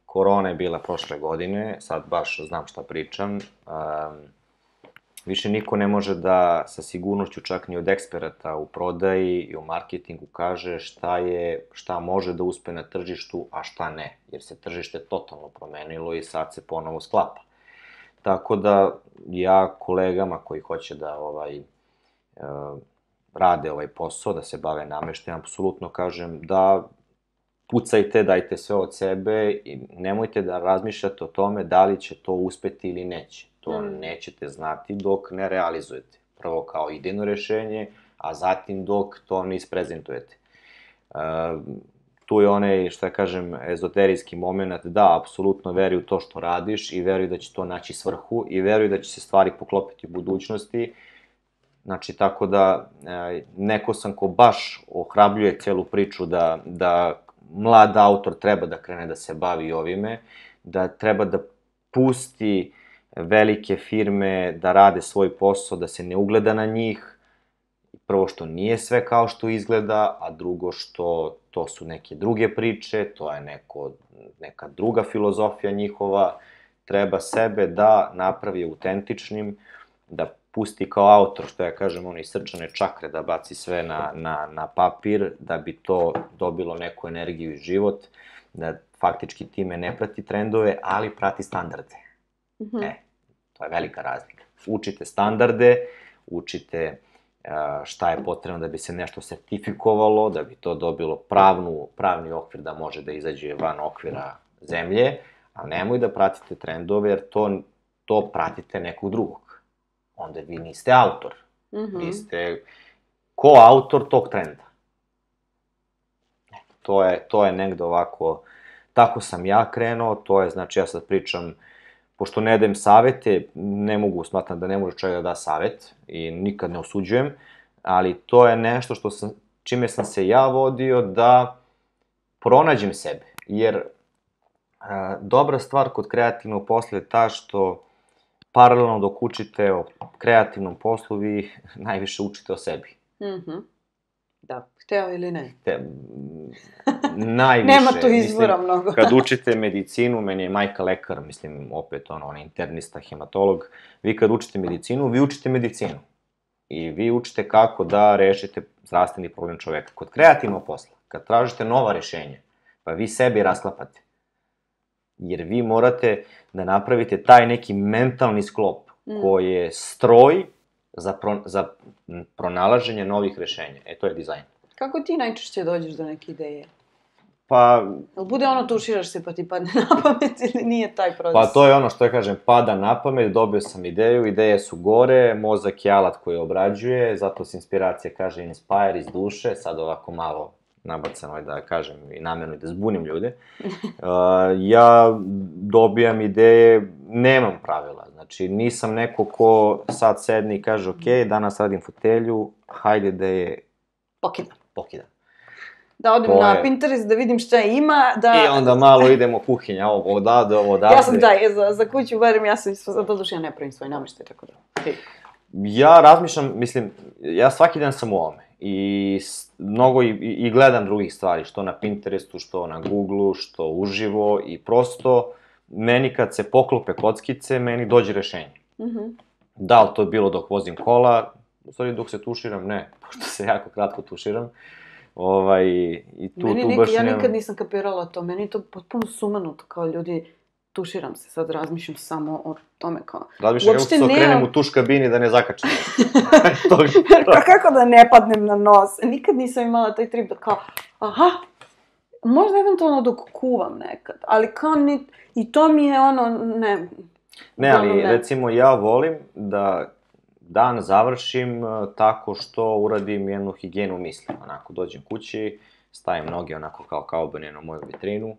korona je bila prošle godine, sad baš znam šta pričam. Više niko ne može da sa sigurnošću čak ni od eksperata u prodaji i u marketingu kaže šta je, šta može da uspe na tržištu, a šta ne, jer se tržište totalno promenilo i sad se ponovo sklapa. Tako da ja kolegama koji hoće da ovaj e, rade ovaj posao, da se bave nameštajem, apsolutno kažem da pucajte, dajte sve od sebe i nemojte da razmišljate o tome da li će to uspeti ili neće. To mm. nećete znati dok ne realizujete. Prvo kao idejno rešenje, a zatim dok to ne isprezentujete. Uh, tu je onaj, što ja kažem, ezoterijski moment, da, apsolutno veri u to što radiš i veruj da će to naći svrhu i veruj da će se stvari poklopiti u budućnosti. Znači, tako da, e, neko sam ko baš ohrabljuje celu priču da, da mlad autor treba da krene da se bavi ovime, da treba da pusti velike firme da rade svoj posao, da se ne ugleda na njih, prvo što nije sve kao što izgleda, a drugo što to su neke druge priče, to je neko, neka druga filozofija njihova, treba sebe da napravi autentičnim, da pusti kao autor, što ja kažem, one srčane čakre, da baci sve na, na, na papir, da bi to dobilo neku energiju i život, da faktički time ne prati trendove, ali prati standarde. Mm -hmm. E, je velika razlika. Učite standarde, učite šta je potrebno da bi se nešto sertifikovalo, da bi to dobilo pravnu, pravni okvir da može da izađe van okvira zemlje, a nemoj da pratite trendove, jer to, to pratite nekog drugog onda vi niste autor. Mm -hmm. Vi ste ko-autor tog trenda. To je, to je negde ovako, tako sam ja krenuo, to je, znači ja sad pričam pošto ne dajem savete, ne mogu, smatram da ne može čovjek da da savet i nikad ne osuđujem, ali to je nešto što sam, čime sam se ja vodio da pronađem sebe, jer a, dobra stvar kod kreativnog posla je ta što paralelno dok učite o kreativnom poslu, vi najviše učite o sebi. Mhm. Da, hteo ili ne. Te, najviše. Nema tu izbora mislim, mnogo. kad učite medicinu, meni je majka lekar, mislim, opet ono, on internista, hematolog, vi kad učite medicinu, vi učite medicinu. I vi učite kako da rešite zdravstveni problem čoveka. Kod kreativnog posla, kad tražite nova rešenja, pa vi sebi rasklapate. Jer vi morate da napravite taj neki mentalni sklop Mm. koji je stroj za, pro, za pronalaženje novih rešenja. E, to je dizajn. Kako ti najčešće dođeš do neke ideje? Pa, Jel bude ono tuširaš se pa ti padne na pamet ili nije taj proces? pa to je ono što ja kažem, pada na pamet, dobio sam ideju, ideje su gore, mozak je alat koji obrađuje, zato se inspiracija kaže inspire iz duše, sad ovako malo nabacano je da kažem i namjerno i da zbunim ljude. [laughs] Uh, ja dobijam ideje, nemam pravila, znači nisam neko ko sad sedne i kaže ok, danas radim fotelju, hajde da je Pokidam. Pokidam. Da odem To na je- Pinterest da vidim šta ima, da... I onda malo idemo kuhinja, ovo odavde, ovo odavde. Ja sam taj, za, za kuću, barem ja sam, zato duše ja ne pravim svoj nameštaj, tako da... Ej. Ja razmišljam, mislim, ja svaki dan sam u ovome i s- mnogo i, i gledam drugih stvari, što na Pinterestu, što na Googleu, što uživo i prosto meni kad se poklope kockice, meni dođe rešenje. Mhm. Da li to je bilo dok vozim kola, u stvari dok se tuširam, ne, [laughs] pošto se jako kratko tuširam. Ovaj, i tu, Meni tu nik, baš ja nemam- nikad nisam kapirala to, meni je to potpuno sumanuto, kao ljudi, tuširam se, sad razmišljam samo o tome kao... Razmišljam kako se okrenem u tuš kabini da ne zakačem. [laughs] to, Pa kako da ne padnem na nos? Nikad nisam imala taj trip da kao, aha, možda eventualno dok kuvam nekad, ali kao ni, i to mi je ono, ne, Ne, ali ne. recimo ja volim da dan završim e, tako što uradim jednu higijenu misli. Onako, dođem kući, stavim noge onako kao kaubane na moju vitrinu,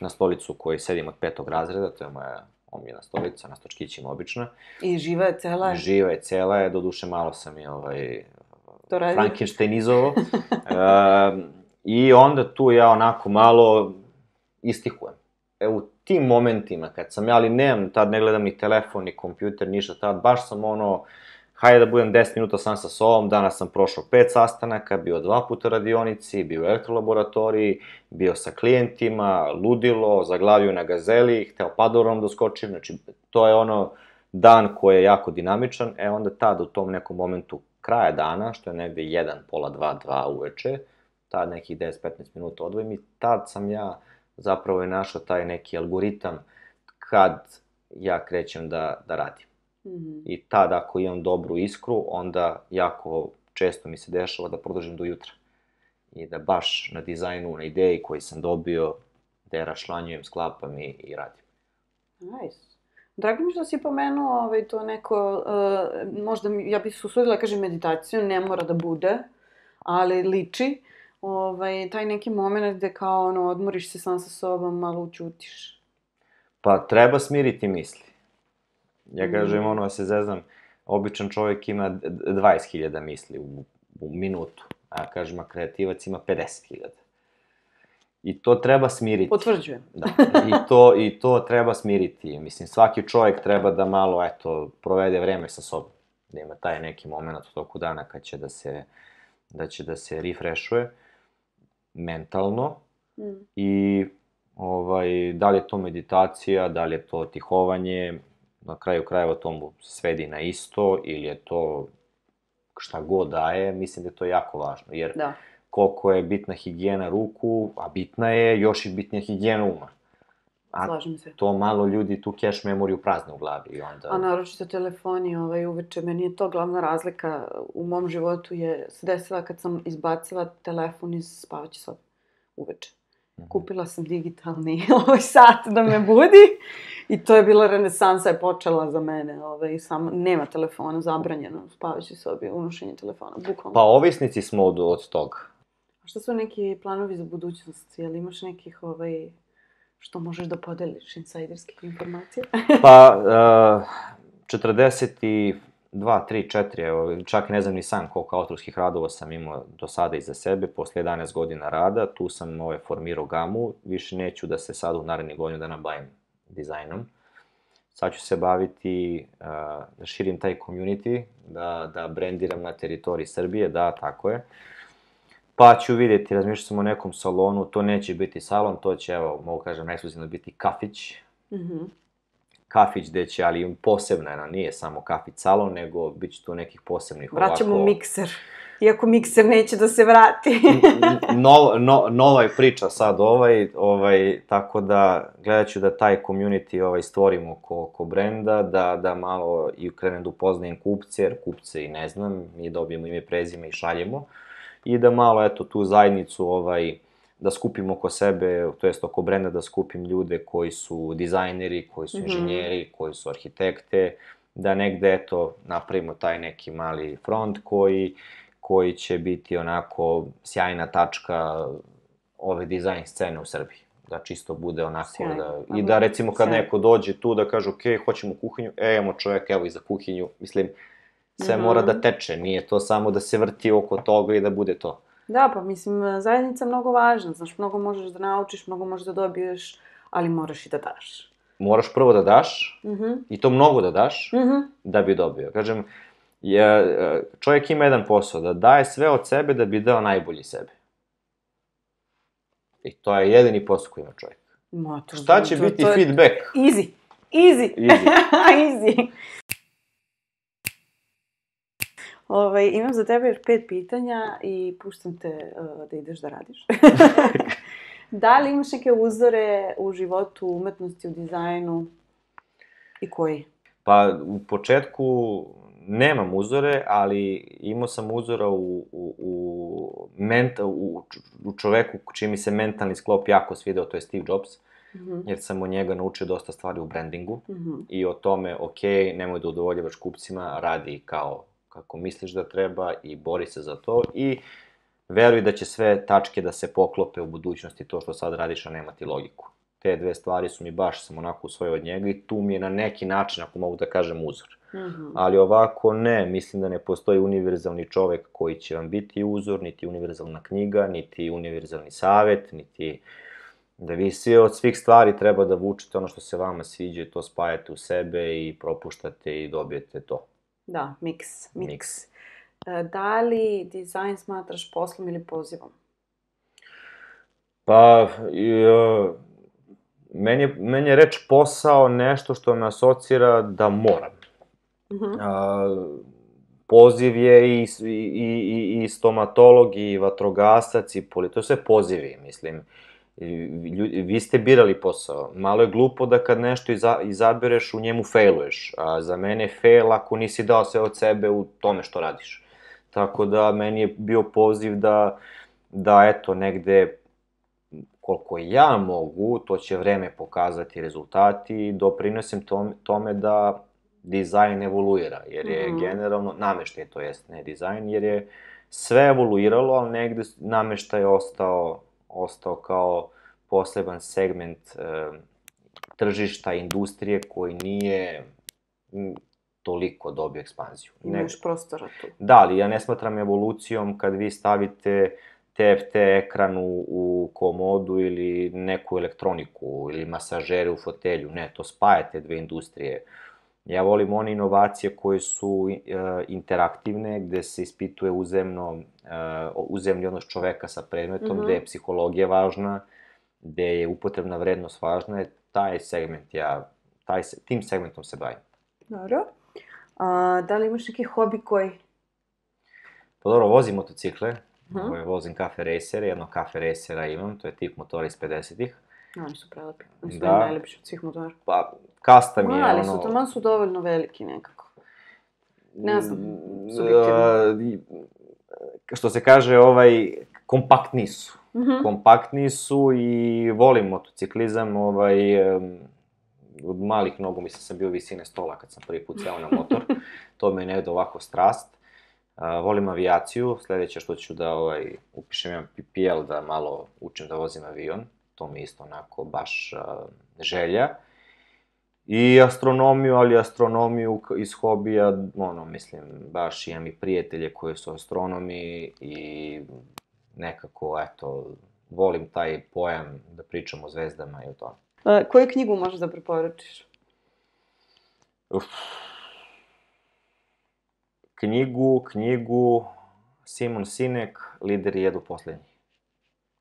na stolicu u kojoj sedim od petog razreda, to je moja omiljena stolica, na stočkićima obična. i živa je cela, Živa je cela je, doduše malo sam je ovaj, to radi. Frankensteinizovo. e, I onda tu ja onako malo istihujem. E, u tim momentima, kad sam ja, ali nemam, tad ne gledam ni telefon, ni kompjuter, ništa, tad baš sam ono, hajde da budem 10 minuta sam sa sobom, danas sam prošao pet sastanaka, bio dva puta radionici, bio u elektrolaboratoriji, bio sa klijentima, ludilo, zaglavio na gazeli, hteo padorom da skočim, znači to je ono dan koji je jako dinamičan, e onda tad u tom nekom momentu kraja dana, što je negde 1, pola 2, 2 uveče, tad nekih 10-15 minuta odvojim i tad sam ja zapravo je našao taj neki algoritam kad ja krećem da, da radim. Mhm. I tad ako imam dobru iskru, onda jako često mi se dešava da produžim do jutra. I da baš na dizajnu, na ideji koji sam dobio, da je rašlanjujem, sklapam i, i radim. Nice. Drago mi što si pomenuo ovaj, to neko, uh, možda mi, ja bih se usudila da kažem meditaciju, ne mora da bude, ali liči. Ovaj, taj neki moment gde kao ono, odmoriš se sam sa sobom, malo učutiš. Pa treba smiriti misli. Ja kažem Mm. ono, da se zeznam, običan čovjek ima d- d- 20.000 misli u, u minutu, a ja kažem, a kreativac ima 50.000. I to treba smiriti. Potvrđujem. Da, i to, i to treba smiriti. Mislim, svaki čovjek treba da malo, eto, provede vreme sa sobom. Da ima taj neki moment u toku dana kad će da se, da će da se refreshuje mentalno Mm. i ovaj, da li je to meditacija, da li je to tihovanje, na kraju krajeva to mu svedi na isto ili je to šta god daje, mislim da je to jako važno, jer Da. koliko je bitna higijena ruku, a bitna je još i bitnija higijena uma. A Slažem se. to malo ljudi tu cache memoriju prazne u glavi i onda... A naročito telefoni ovaj, uveče, meni je to glavna razlika u mom životu je se desila kad sam izbacila telefon iz spavaće sobe uveče. Mhm. Kupila sam digitalni [laughs] ovaj sat da me budi i to je bila renesansa je počela za mene. Ovaj, samo, nema telefona, zabranjeno u spavaćoj sobi, unošenje telefona, bukvalno. Pa ovisnici smo od, od toga. A šta su neki planovi za budućnost? Jel imaš nekih ovaj, što možeš da podeliš insajderske informacije? [laughs] Pa, uh, 42, 3, 4, evo, čak ne znam ni sam koliko autorskih radova sam imao do sada iza sebe, posle 11 godina rada, tu sam ovaj, formirao gamu, više neću da se sad u narednih godinu dana bavim dizajnom. Sad ću se baviti, da širim taj community, da, da brendiram na teritoriji Srbije, da, tako je. Pa ću vidjeti, razmišljam sam o nekom salonu, to neće biti salon, to će, evo, mogu kažem, ekskluzivno biti kafić. Mm Kafić gde će, ali posebna jedna, nije samo kafić salon, nego bit će tu nekih posebnih Vraćamo ovako... mikser. Iako mikser neće da se vrati. no, no, nova je priča sad ovaj, ovaj, tako da gledat ću da taj community ovaj, stvorimo oko, oko brenda, da, da malo i krenem da upoznajem kupce, jer kupce i ne znam, mi dobijemo ime, prezime i šaljemo. I da malo, eto, tu zajednicu, ovaj, da skupim oko sebe, to jest oko brenda da skupim ljude koji su dizajneri, koji su inženjeri, mm -hmm. koji su arhitekte, da negde, eto, napravimo taj neki mali front koji, koji će biti onako sjajna tačka ove dizajn scene u Srbiji. Da čisto bude onako Sjajno. da... I da recimo kad Sjajno. neko dođe tu da kaže, ok, hoćemo kuhinju, e, imamo čovjek, evo i za kuhinju. Mislim, sve mm -hmm. mora da teče, nije to samo da se vrti oko toga i da bude to. Da, pa mislim, zajednica je mnogo važna, znaš, mnogo možeš da naučiš, mnogo možeš da dobiješ, ali moraš i da daš. Moraš prvo da daš. Mm i to mnogo da daš, Mhm. da bi dobio. Kažem, je, čovjek ima jedan posao, da daje sve od sebe da bi dao najbolji sebe. I to je jedini posao koji ima čovjek. Ma, to, Šta će to, biti to je feedback? Easy. Easy. Easy. [laughs] Easy. Ovaj, imam za tebe još pet pitanja i puštam te uh, da ideš da radiš. [laughs] da li imaš neke uzore u životu, umetnosti, u dizajnu i koji? Pa, u početku nemam uzore, ali imao sam uzora u, u, u, menta, u, u čoveku čiji mi se mentalni sklop jako svideo, to je Steve Jobs, Mm -hmm. jer sam od njega naučio dosta stvari u brandingu Mm -hmm. i o tome, ok, nemoj da udovoljavaš kupcima, radi kao kako misliš da treba i bori se za to i veruj da će sve tačke da se poklope u budućnosti to što sad radiš, a nema ti logiku. Te dve stvari su mi baš sam onako usvojio od njega i tu mi je na neki način, ako mogu da kažem, uzor. Mm -hmm. Ali ovako ne, mislim da ne postoji univerzalni čovek koji će vam biti uzor, niti univerzalna knjiga, niti univerzalni savet, niti da vi svi od svih stvari treba da vučete ono što se vama sviđa i to spajate u sebe i propuštate i dobijete to. Da, miks. Miks. Miks. E, Da li dizajn smatraš poslom ili pozivom? Pa, e, meni, je, meni je reč posao nešto što me asocira da moram. Mhm. A, poziv je i, i, i, i stomatolog, i vatrogasac, i poli... To sve pozivi, mislim. Ljudi, vi ste birali posao. Malo je glupo da kad nešto iza, izabereš, u njemu failuješ. A za mene je fail ako nisi dao sve od sebe u tome što radiš. Tako da, meni je bio poziv da, da eto, negde koliko ja mogu, to će vreme pokazati rezultati, doprinosem tome, tome da dizajn evoluira, jer je Mhm. generalno, nameštaj to jest, ne dizajn, jer je sve evoluiralo, ali negde nameštaj je ostao, ostao kao poseban segment e, tržišta, industrije koji nije toliko dobio ekspanziju. Ima još prostora tu. Da, ali ja ne smatram evolucijom kad vi stavite TFT ekran u, u komodu ili neku elektroniku ili masažere u fotelju. Ne, to spajate dve industrije. Ja volim one inovacije koje su e, interaktivne, gde se ispituje uzemno, e, uzemni odnos čoveka sa predmetom, Mhm. gde je psihologija važna, gde je upotrebna vrednost važna, taj segment ja, taj, tim segmentom se bavim. Dobro. A, da li imaš neki hobi koji... Pa dobro, vozim motocikle, Mhm. ovaj, vozim kafe racere, jedno kafe racera imam, to je tip motora iz 50-ih. A, oni su prelepi. Oni su da. najlepši od svih motora. Pa, custom je Mali ono... su, taman su dovoljno veliki nekako. Ne znam, Mm, subjektivno. i- što se kaže, ovaj, kompaktni su. Mhm. Kompaktni su i volim motociklizam, ovaj, od malih nogu mislim sam bio visine stola kad sam prvi put seo na motor. [laughs] to me je negde ovako strast. A, volim avijaciju, sledeće što ću da ovaj, upišem jedan PPL da malo učim da vozim avion. to mi je isto onako baš uh, želja. I astronomiju, ali astronomiju iz hobija, ono, mislim, baš imam i prijatelje koji su astronomi i nekako, eto, volim taj pojam da pričam o zvezdama i o tome. A, koju knjigu možeš da preporučiš? Uf. Knjigu, knjigu, Simon Sinek, Lideri jedu poslednji.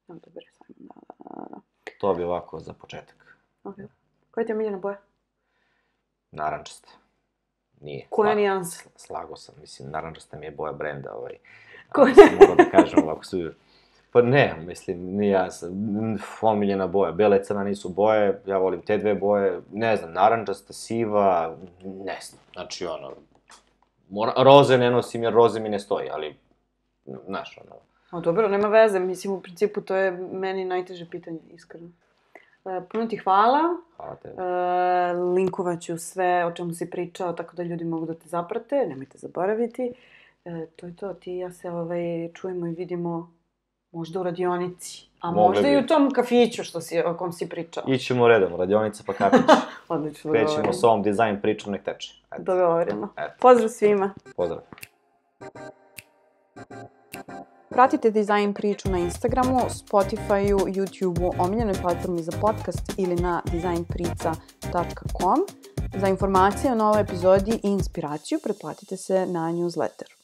Dobro, Simon, da, da, da. To bi ovako za početak. Ok. Koja ti je omiljena boja? Narančasta. Nije. Koja Sla- nijansa? Slago sam, mislim, narančasta mi je boja brenda, ovaj. Koja? Sam morao da kažem ovako su... Pa ne, mislim, nije ja sam, omiljena boja. Bela i crna nisu boje, ja volim te dve boje, ne znam, narančasta, siva, ne znam, znači ono, mora, roze ne nosim jer roze mi ne stoji, ali, znaš, ono, O, dobro, nema veze, mislim, u principu to je meni najteže pitanje, iskreno. E, puno ti hvala. hvala te. E, linkovat ću sve o čemu si pričao, tako da ljudi mogu da te zaprate, nemojte zaboraviti. E, to je to, ti i ja se ovaj, čujemo i vidimo možda u radionici, a Mogli možda i bi. u tom kafiću što si, o kom si pričao. Ićemo redom, radionica pa kapić. [laughs] Odlično, Krećemo dogovoreno. sa ovom dizajn pričom, nek teče. Eto, Dogovoreno. eto, Pozdrav svima. pozdrav. Pratite Design priču na Instagramu, Spotifyu, YouTubeu, omiljenoj platformi za podcast ili na designprica.com. Za informacije o novoj epizodi i inspiraciju pretplatite se na newsletter.